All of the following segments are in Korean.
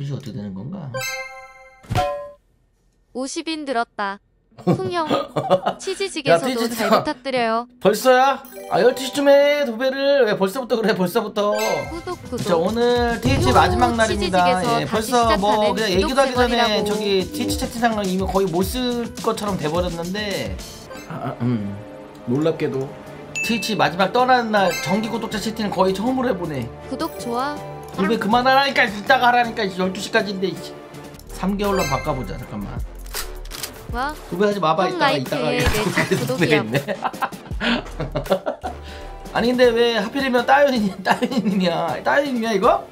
12시 어떻게 되는 건가? 50인 들었다. 풍형 야, 치즈직에서도 치즈 잘 사- 부탁드려요. 벌써야? 아 12시쯤에 도배를 왜 벌써부터 그래 벌써부터 구독 구독. 자 오늘 요, 마지막 날입니다 치즈직에서 예, 벌써 뭐 그냥 얘기도 하기 전에 저기 트위치 채팅창을 이미 거의 못 쓸 것처럼 돼버렸는데 아, 음 놀랍게도 트위치 마지막 떠나는 날 정기 구독자 채팅을 거의 처음으로 해보네 구독 좋아. 도배 그만하라니까 이따가 하라니까 12시까지인데 3개월로 바꿔보자 잠깐만 와 도배하지 마봐 형 이따가 이따가. 되겠네. 아니 근데 왜 하필이면 따윤이 따윤이님이야 따윤이님이야 이거?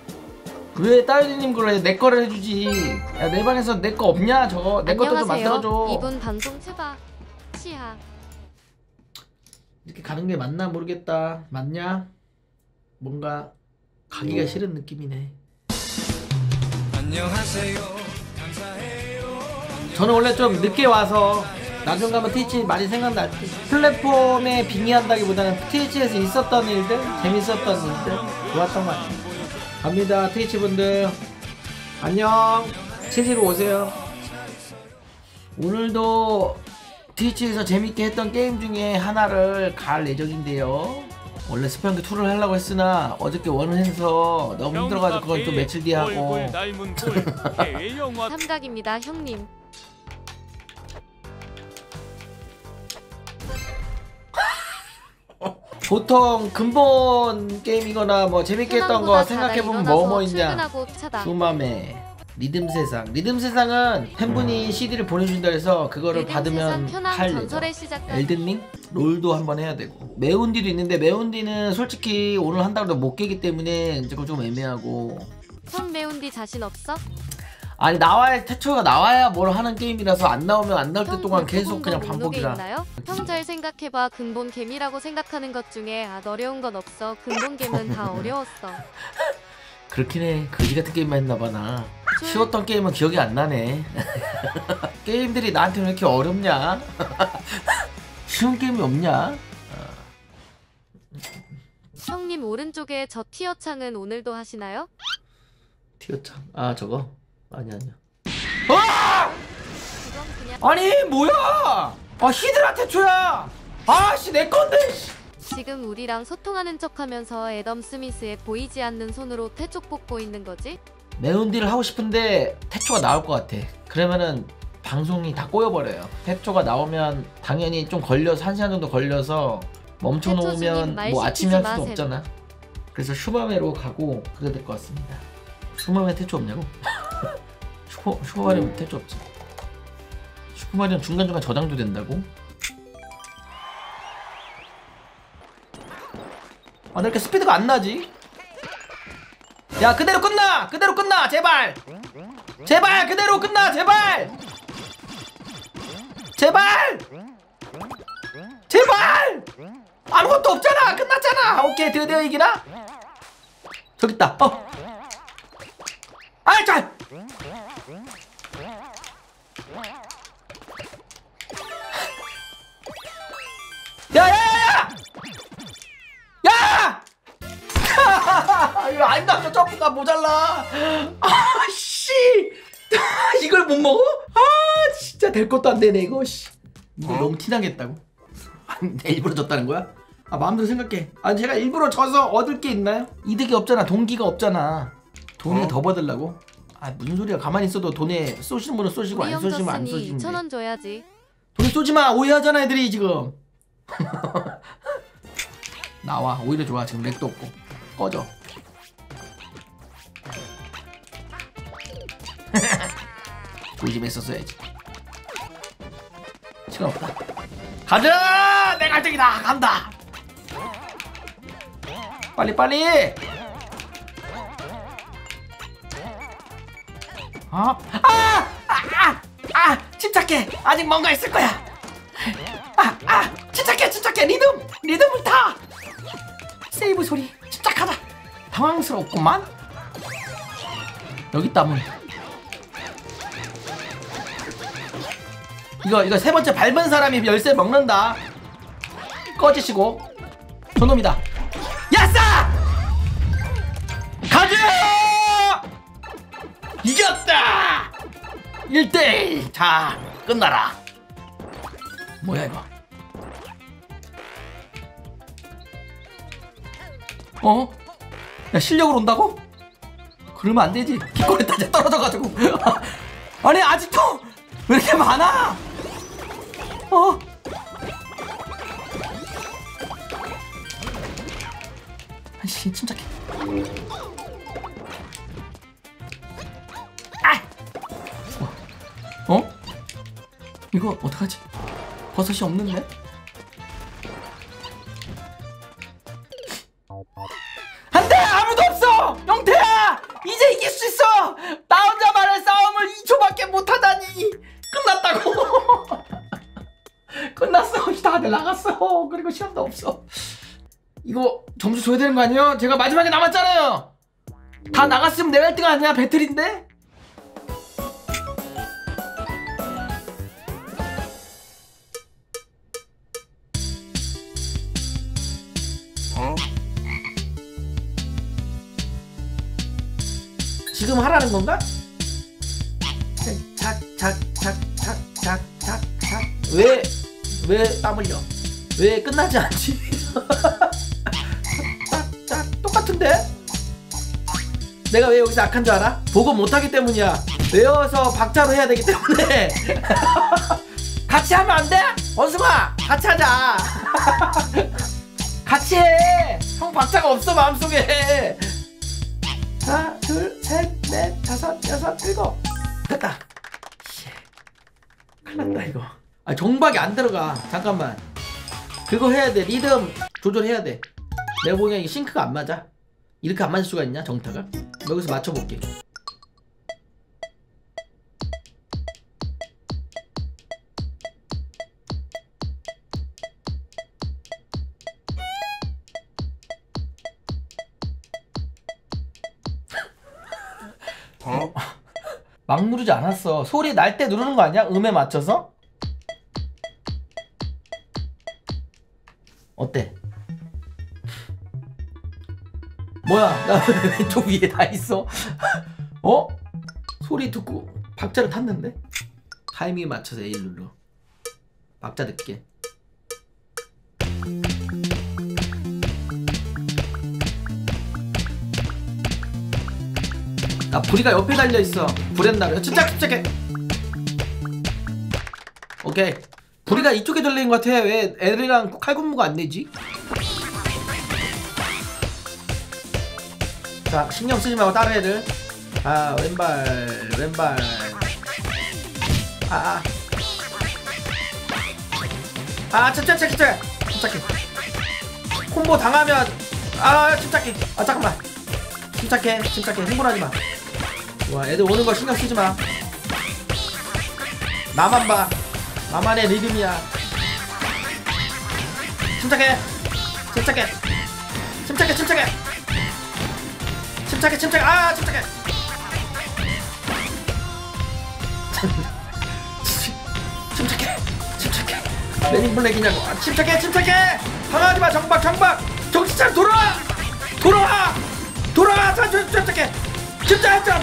왜 따윤이님 거를 내 거를 해주지 야 내 방에서 내 거 없냐 저거 내 것도 좀. 만들어줘 이분 방송 추가. 시하. 이렇게 가는 게 맞나 모르겠다 맞냐? 뭔가 가기가 싫은 느낌이네. 안녕하세요. 감사해요. 저는 원래 좀 늦게 와서 나중 가면 트위치 많이 생각날 때 플랫폼에 빙의한다기보다는 트위치에서 있었던 일들 재밌었던 일들 좋았던 것 같아요. 갑니다 트위치 분들. 안녕. 치즈로 오세요. 오늘도 트위치에서 재밌게 했던 게임 중에 하나를 갈 예정인데요 원래 스페인기 2를 하려고 했으나 어저께 원을 해서 너무 힘들어가지고 그건 또 며칠 뒤에 하고 삼각입니다 형님. 보통 근본 게임이거나 뭐 재밌게 했던 거 생각해보면 뭐뭐 일어나서 있냐. 수맘에 리듬 세상. 리듬 세상은 팬분이 CD를 보내준다 해서 그거를 받으면 할 예정. 엘든링? 롤도 한번 해야 되고. 매운디도 있는데 매운디는 솔직히 오늘 한다고 해도 못 깨기 때문에 조금 좀 애매하고. 형 매운디 자신 없어? 아니 나와야 태초가 나와야 뭘 하는 게임이라서 안 나오면 안 나올 때형 동안 골프 계속 그냥 반복이라. 있나요? 형잘 생각해봐. 근본 개미라고 생각하는 것 중에 아 어려운 건 없어. 근본 개는 다 어려웠어. 그렇긴 해. 거지 같은 게임만 했나봐 나. 술- 쉬웠던 게임은 기억이 안 나네. 게임들이 나한테 왜 이렇게 어렵냐? 쉬운 게임이 없냐? 형님 오른쪽에 저 티어 창은 오늘도 하시나요? 티어 창? 아 저거? 아니 아니야. 그건 그냥 아니 뭐야? 아 히드라 태초야! 아씨 내 건데 씨. 지금 우리랑 소통하는 척하면서 애덤 스미스의 보이지 않는 손으로 태쪽 뽑고 있는 거지? 매운 딜을 하고 싶은데 태초가 나올 것 같아 그러면은 방송이 다 꼬여버려요 태초가 나오면 당연히 좀 걸려서 한 시간 정도 걸려서 멈춰놓으면 뭐 아침에 할 수도 마셈. 없잖아 그래서 슈바메로 가고 그래야 될것 같습니다 슈바메 태초 없냐고? 슈퍼, 슈퍼마리오 태초 없지 슈퍼마리오 중간중간 저장도 된다고? 아, 나 이렇게 스피드가 안 나지? 야, 그대로 끝나! 그대로 끝나! 제발! 제발! 그대로 끝나! 제발! 제발! 제발! 아무것도 없잖아! 끝났잖아! 오케이, 드디어 이기나? 저기 있다. 어. 아이, 잘! 야, 야, 야, 야! 모자라. 아씨. 이걸 못 먹어? 아 진짜 될 것도 안 되네 이거 씨. 이거 너무 티나겠다고? 아니, 내 일부러 졌다는 거야? 아 마음대로 생각해. 아 제가 일부러 져서 얻을 게 있나요? 이득이 없잖아. 동기가 없잖아. 돈을 어? 더 받으려고? 아 무슨 소리야. 가만히 있어도 돈에 쏘시는 분은 쏘시고 안형 쏘시면 안 쏘시면 돼 2천원 줘야지. 돈을 쏘지 마. 오해하잖아 애들이 지금. 나와. 오히려 좋아. 지금 렉도 없고. 꺼져 조심했었어야지. 시간 없다. 가자! 내가 1등이다! 간다! 빨리 빨리! 어? 아! 아! 아! 아! 침착해! 아직 뭔가 있을 거야! 아! 아! 침착해! 침착해! 리듬! 리듬을 타! 세이브 소리! 침착하다! 당황스럽구만! 여기 있다 문 이거 이거 세 번째 밟은 사람이 열쇠 먹는다. 꺼지시고. 저놈이다. 야싸! 가자 이겨 1대1 자 끝나라. 뭐야 이거? 어? 야 실력으로 온다고? 그러면 안 되지. 기권에 따져 떨어져가지고. 아니 아직도 왜 이렇게 많아 어? 아이씨 침착해 아! 어? 어? 이거 어떡하지? 버섯이 없는데? 안돼 아무도 없어 영태야 이제 이길 수 있어 나 나갔어 그리고 시간도 없어 이거 점수 줘야 되는 거 아니에요? 제가 마지막에 남았잖아요 다 나갔으면 내가 1등 아니야 배틀인데? 지금 하라는 건가? 착착착착착착착 왜, 왜 땀 흘려? 왜 끝나지 않지? 똑같은데? 내가 왜 여기서 악한 줄 알아? 보고 못하기 때문이야 외워서 박자로 해야 되기 때문에 같이 하면 안 돼? 원숭아 같이 하자 같이 해 형 박자가 없어 마음속에 하나 둘셋넷 다섯 여섯 일곱 됐다 씨, 큰일 났다 이거 아 정박이 안 들어가. 잠깐만. 그거 해야 돼. 리듬 조절해야 돼. 내가 보기엔 이게 싱크가 안 맞아. 이렇게 안 맞을 수가 있냐 정타가 여기서 맞춰볼게. 어? 막 누르지 않았어. 소리 날 때 누르는 거 아니야? 음에 맞춰서? 뭐야? 나왜 왼쪽 위에 다 있어? 어? 소리 듣고 박자를 탔는데? 타이밍에 맞춰서 A 눌러 박자 듣게. 나 부리가 옆에 달려있어. 침착 침착해 오케이. 부리가 이쪽에 달려있는 것 같아. 왜 애들이랑 칼군무가 안 되지? 자 신경 쓰지 말고 다른 애들 아 왼발 왼발. 아아. 아 침착해 침착해 침착해. 콤보 당하면 아 침착해. 아 잠깐만. 침착해 침착해. 흥분하지 마. 좋아 애들 오는 거 신경 쓰지 마. 나만 봐. 나만의 리듬이야. 침착해. 침착해. 침착해 침착해 침착해 침착해. 아 침착해. 침착해 침착해. 레닝 블랙이냐고. 아, 침착해 침착해. 당하지 마 정박 정박. 정신 차려 돌아와! 돌아와! 돌아와 자 저, 침착해 침착해 좀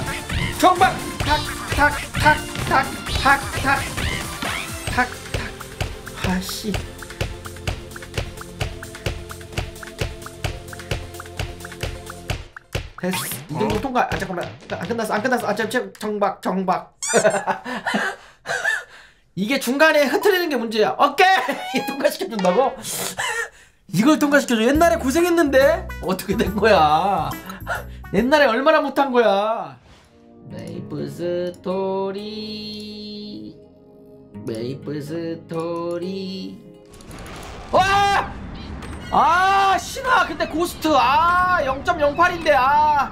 정박. 탁탁탁탁탁탁탁탁. 아씨 됐어 이 정도 통과. 아 잠깐만. 안 끝났어. 안 끝났어. 아 잠깐 정박 정박. 이게 중간에 흐트리는 게 문제야. 오케이 통과시켜준다고? 이걸 통과시켜줘. 옛날에 고생했는데 어떻게 된 거야? 옛날에 얼마나 못한 거야? 메이플 스토리. 메이플 스토리. 와! 아 신화 근데 고스트. 아 0.08인데 아.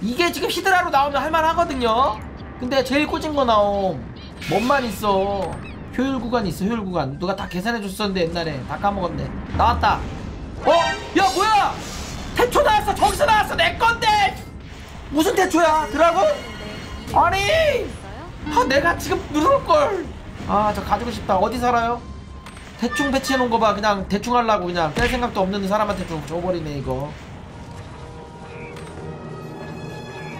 이게 지금 히드라로 나오면 할만하거든요. 근데 제일 꽂은 거 나옴. 뭔만 있어. 효율 구간 있어 효율 구간. 누가 다 계산해 줬었는데 옛날에. 다 까먹었네. 나왔다. 어? 야 뭐야? 태초 나왔어 저기서 나왔어. 내 건데! 무슨 태초야? 드라곤? 아니! 아 내가 지금 누를걸. 아 저 가지고 싶다. 어디 살아요? 대충 배치해 놓은 거 봐. 그냥 대충 하려고 그냥 뺄 생각도 없는 사람한테 좀 줘버리네 이거.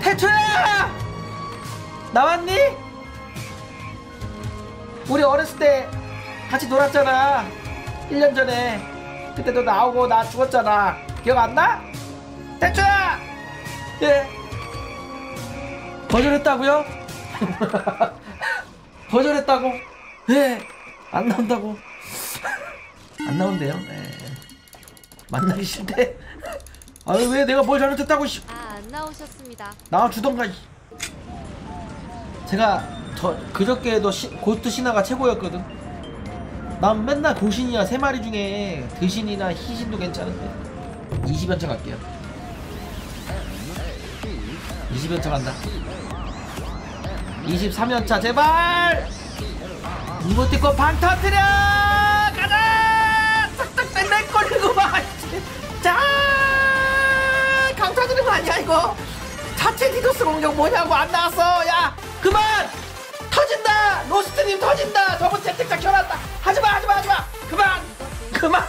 태초야! 나왔니? 우리 어렸을 때 같이 놀았잖아. 1년 전에. 그때 너 나오고 나 죽었잖아. 기억 안 나? 대추야! 예. 거절했다고요? 거절했다고? 예 안 나온다고 안 나온대요 예. 만나기 싫대 아유 왜 내가 뭘 잘못했다고 씨. 아안 나오셨습니다. 나와 주던가 이. 제가 저 그저께도 시, 고스트 신화가 최고였거든 난 맨날 고신이야 세 마리 중에 드신이나 희신도 괜찮은데 20연차 갈게요 20연차 간다 23연차 제발 이모티콘 방 터뜨려 강타지는 거 아니야 이거 자체 디도스 공격 뭐냐고 안 나왔어. 야 그만! 터진다! 로스트님 터진다! 저번 채팅창 켜놨다. 하지마 하지마 하지마! 그만! 그만!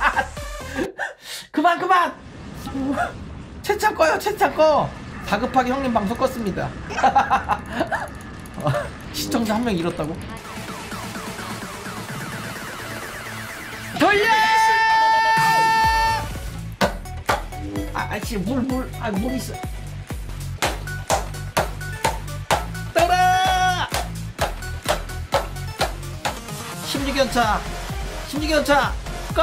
그만 그만! 채창 꺼요 채창 꺼 다급하게 형님 방송 껐습니다. 어, 시청자 한 명 잃었다고? 돌려! 아, 아씨 물 물. 아 물 있어 16연차 16연차 고!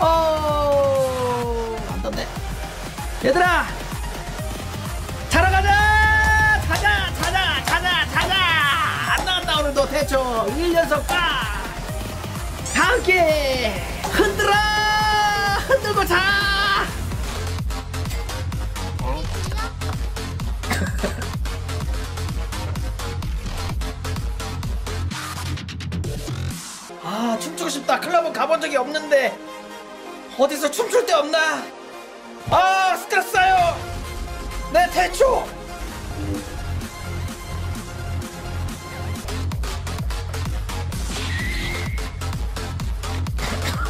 어! 안 떴네. 얘들아! 자러 가자! 자자 자자 자자 자자! 안 나왔다 오늘도. 대충 1연속 가 함께 흔들어 흔들고 자 아 춤추고 싶다. 클럽은 가본 적이 없는데. 어디서 춤출 데 없나? 아 스트레스 쌓여. 내 대초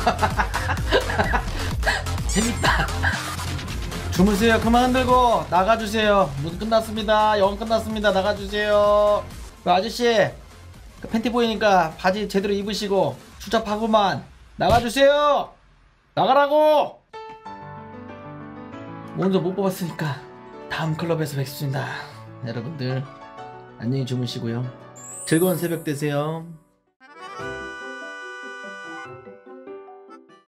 재밌다. 주무세요. 그만 흔들고 나가주세요. 문 끝났습니다. 영어 끝났습니다. 나가주세요. 그 아저씨. 그 팬티 보이니까 바지 제대로 입으시고 추잡하고만 나가주세요! 나가라고! 오늘도 못 뽑았으니까 다음 클럽에서 뵙습니다. 여러분들 안녕히 주무시고요. 즐거운 새벽 되세요